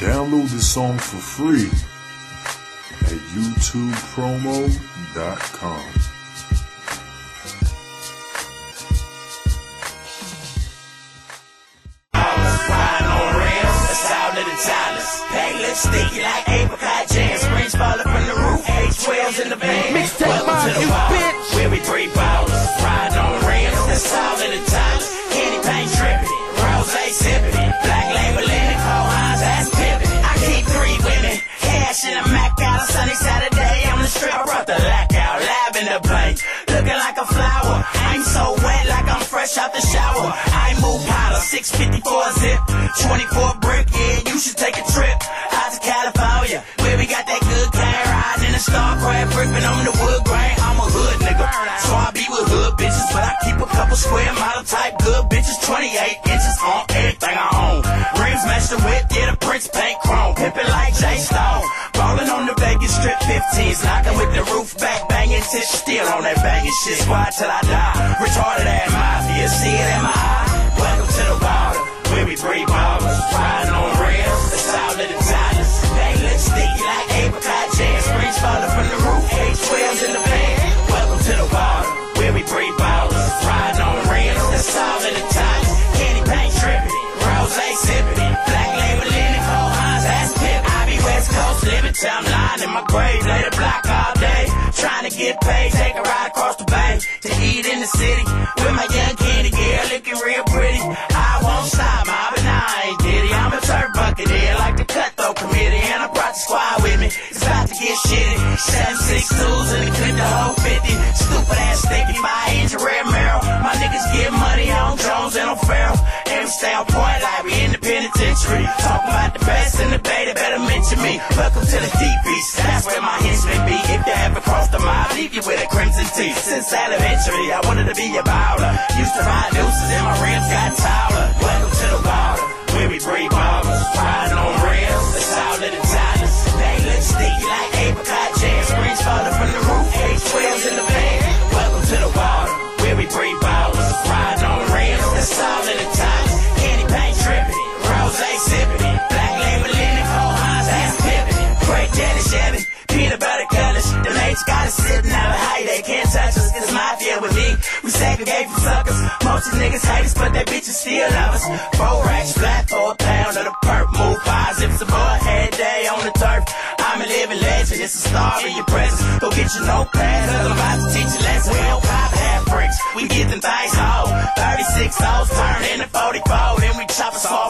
Download the song for free at youtubepromo.com. Riding on rails, that's all of the dollars. Pay lips sticky like apricot jam. Springs falling from the roof, H12s in the van. Mixtape Welcome to the you wild, bitch. Where we three powder, 654 zip, 24 brick. Yeah, you should take a trip out to California, where we got that good cane riding in the star ripping on the wood grain. I'm a hood nigga, so I be with hood bitches, but I keep a couple square model type good bitches, 28 inches on everything I own. Rims match the whip, yeah, the Prince paint chrome, pimpin' like Jay Stone. Ballin' on the Vegas strip, 15s, knocking with the roof back, banging till still on that banging shit. Squad till I die, retarded ass mafia, see it in my eye. To the water, where we breathe ballers, riding on rails, that's all of the dollars. They look sticky like apricot jam, springs falling from the roof, H12s in the van. Welcome to the water, where we breathe ballers, riding on rails, that's all of the dollars. Candy paint dripping, rose sipping, black label in the cold Hines, that's pimp. I be West Coast living till I'm lying in my grave, lay the block all day, trying to get paid, take a ride across the bay to eat in the city with my on point like we in the penitentiary. Talking about the best in the bay, they better mention me. Welcome to the deep east, that's where my henchmen be. If they ever cross the mile, leave you with a crimson teeth. Since elementary, I wanted to be a bowler. Used to ride deuces and my rims got taller. Welcome to the water, us sitting out they can't touch us. Cause mafia with me, we segregate from suckers. Most of niggas hate us, but they bitches still love us. Four racks flat for a pound of the perp. Move positive, it's a boy head day on the turf. I'm a living legend, it's a star in your presence. Go get your notepad, cause I'm about to teach you lesson. We don't pop half bricks, we get them things whole. 36 O's turn into 44, then we chop small off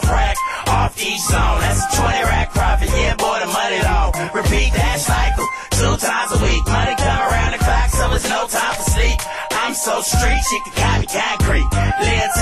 so street, she can copy concrete. Lil